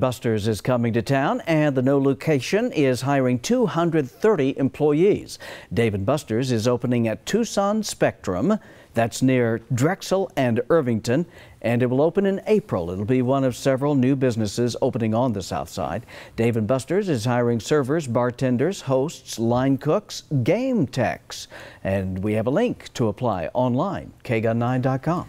Buster's is coming to town and the new location is hiring 230 employees. Dave & Buster's is opening at Tucson Spectrum. That's near Drexel and Irvington, and it will open in April. It'll be one of several new businesses opening on the south side. Dave & Buster's is hiring servers, bartenders, hosts, line cooks, game techs. And we have a link to apply online, kgun9.com.